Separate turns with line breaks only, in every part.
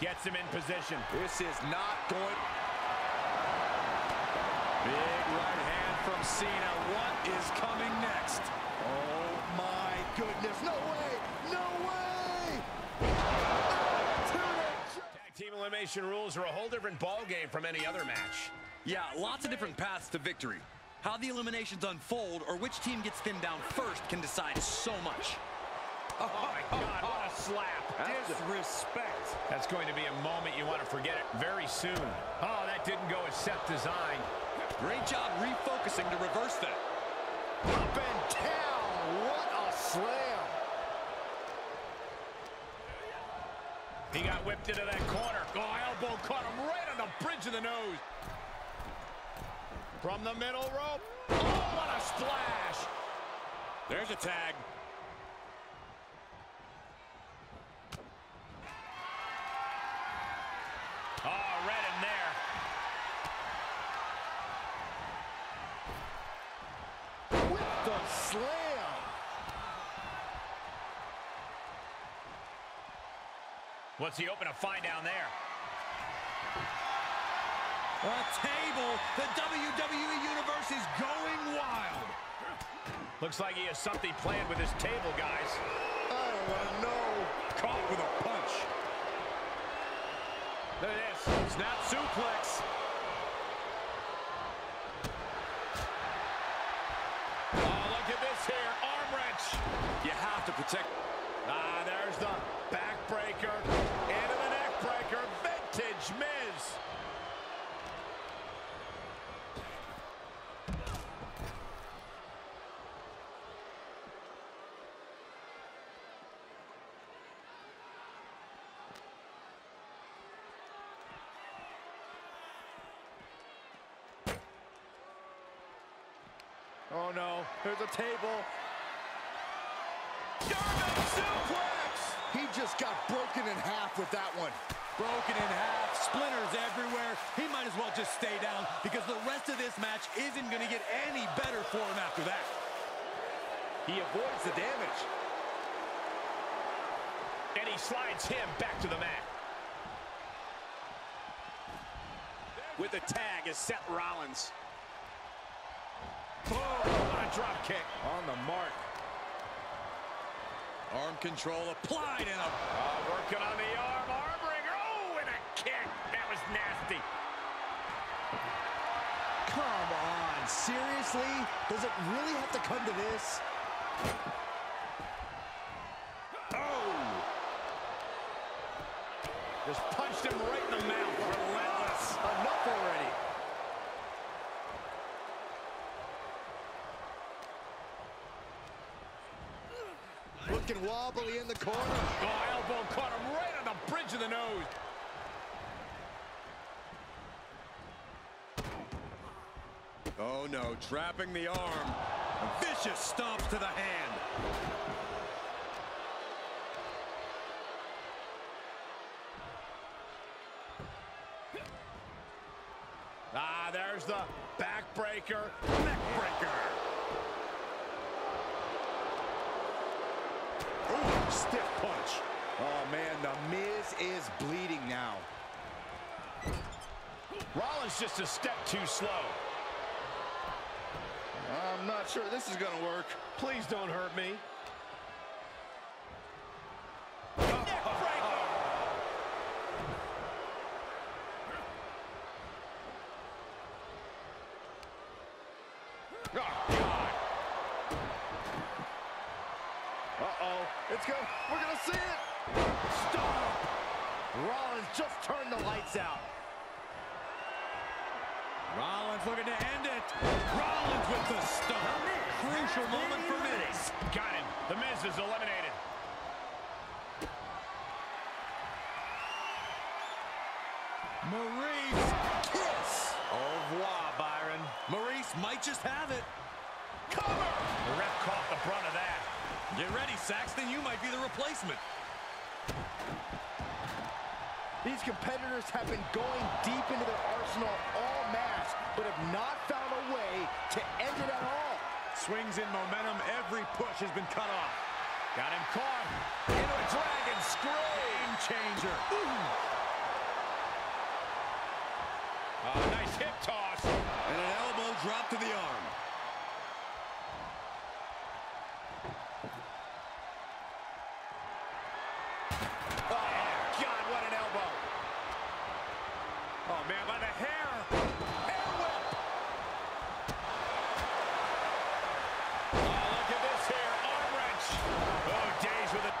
Gets him in position.
This is not going... Big right hand from Cena. What is coming next?
Oh, my goodness. No way. No way.
Tag team elimination rules are a whole different ballgame from any other match.
Yeah, lots of different paths to victory. How the eliminations unfold or which team gets thinned down first can decide so much.
Oh, my God, what a slap.
Disrespect.
That's going to be a moment you want to forget it very soon. Oh, that didn't go as Seth designed.
Great job refocusing to reverse that.
Up and down. What a slam.
He got whipped into that corner. Oh, elbow caught him right on the bridge of the nose. From the middle rope. Oh, what a splash.
There's a tag.
Oh, read him there.
With the slam.
What's he open to find down there?
A table. The WWE Universe is going wild.
Looks like he has something planned with his table, guys.
I don't want to know.
Caught with a punch.
Look at this. Snap suplex. Oh, look at this here. Arm wrench.
You have to protect...
Ah, there's the backbreaker. Into the neck breaker. Vintage Miz.
Oh, no. There's a table.
German suplex.
He just got broken in half with that one.
Broken in half, splinters everywhere. He might as well just stay down because the rest of this match isn't going to get any better for him after that.
He avoids the damage.
And he slides him back to the mat.
With the tag is Seth Rollins.
Oh, what a drop kick.
On the mark.
Arm control applied and a...
Oh, working on the arm. Arm wringer. Oh, and a kick. That was nasty.
Come on. Seriously? Does it really have to come to this?
Oh! Just punched him right in the mouth. Relentless.
Enough already. Looking wobbly in the corner.
Oh, elbow caught him right on the bridge of the nose.
Oh, no. Trapping the arm. Vicious stomps to the hand.
Ah, there's the backbreaker, neckbreaker.
Ooh, stiff punch. Oh, man, The Miz is bleeding now.
Rollins just a step too slow.
I'm not sure this is going to work.
Please don't hurt me. Oh, God.
It's go. We're going to see it. Stop. Rollins just turned the lights out.
Rollins looking to end it. Rollins with the stomp. Crucial moment for Miz.
Got him. The Miz is eliminated.
Maryse.
Kiss.
Au revoir, Byron.
Maryse might just have it.
Cover! The ref caught the brunt of that.
Get ready, Saxton. You might be the replacement.
These competitors have been going deep into their arsenal all match, but have not found a way to end it at all.
Swings in momentum. Every push has been cut off. Got him caught. Into a dragon screw. Game changer. Ooh. Oh, nice hip toss.
And an elbow drop to the arm.
Oh, God, what an elbow. Oh, man, by the hair. Hair whip. Oh, look at this here. Arm wrench. Oh, days with it.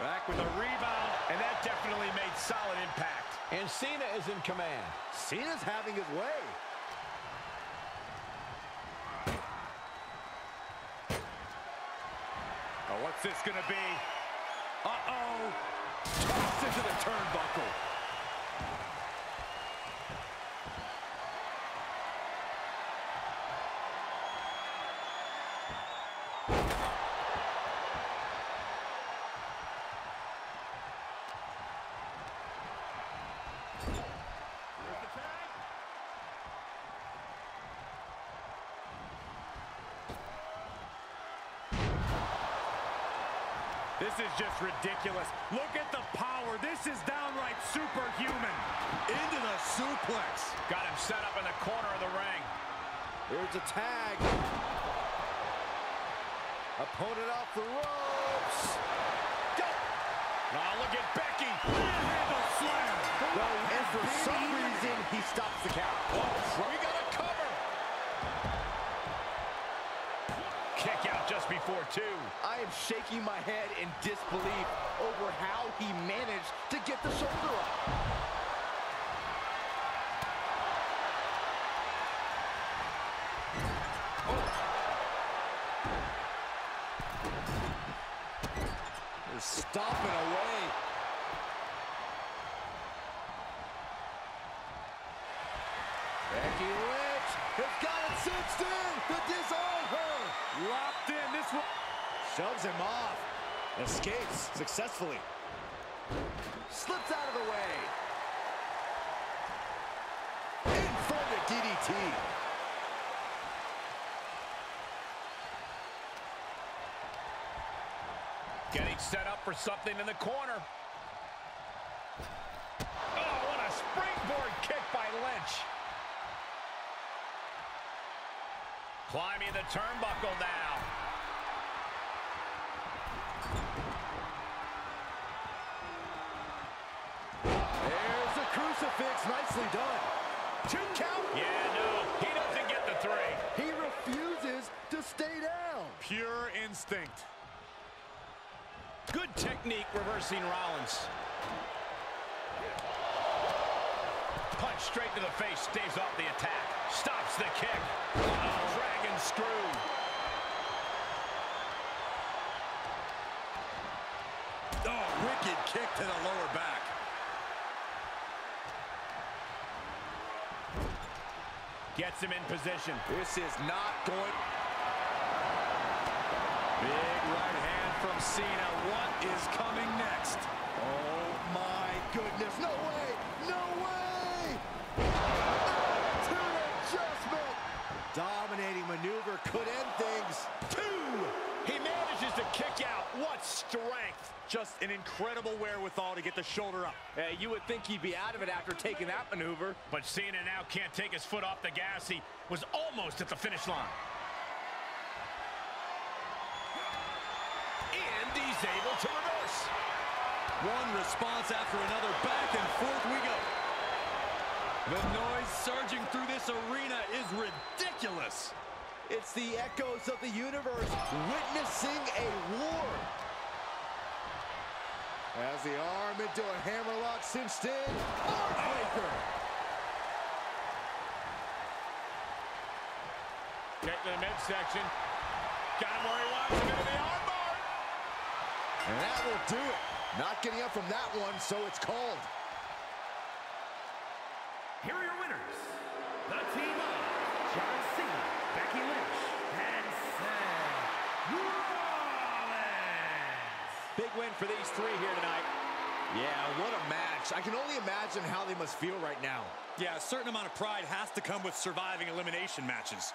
Back with a rebound, and that definitely made solid impact.
And Cena is in command. Cena's having his way.
Oh, what's this gonna be? Uh-oh. Tossed into the turnbuckle. This is just ridiculous. Look at the power. This is downright superhuman.
Into the suplex.
Got him set up in the corner of the ring.
Here's a tag. Opponent off the ropes. Go.
Oh, look at Becky.
Handle slam.
And for some reason, he stops the count.
Oh, we got just before two.
I am shaking my head in disbelief over how he managed to get the shoulder up. Oh.
They're stomping away.
Becky Lynch has got it cinched in to disarm her.
Locked in. This one.
Shoves him off. Escapes successfully. Slips out of the way. Inverted DDT.
Getting set up for something in the corner. Oh, what a springboard kick by Lynch. Climbing the turnbuckle now.
There's the crucifix. Nicely done. Two count.
Yeah, no, he doesn't get the three.
He refuses to stay down.
Pure instinct. Good technique reversing Rollins. Punch straight to the face, stays off the attack. Stops the kick. Oh, dragon screw.
Oh, wicked kick to the lower back.
Gets him in position.
This is not going.
Big right hand from Cena. What is coming next?
Oh my goodness. No way. No way. Attitude adjustment. Dominating maneuver could end things.
Two. He manages to kick out. What strength.
Just an incredible wherewithal to get the shoulder up.
Hey, you would think he'd be out of it after taking that maneuver.
But Cena now can't take his foot off the gas. He was almost at the finish line. And he's able to reverse.
One response after another. Back and forth we go. The noise surging through this arena is ridiculous.
It's the echoes of the universe witnessing a war. As the arm into a hammerlock cinched in. Heartbreaker.
Get to the midsection. Got him where he wants him into the armbar.
And that will do it. Not getting up from that one, so it's called.
Here are your winners. The team of John Cena, Becky Lynch, and Seth Rollins.
Big win for these three here tonight. Yeah, what a match. I can only imagine how they must feel right now.
Yeah, a certain amount of pride has to come with surviving elimination matches.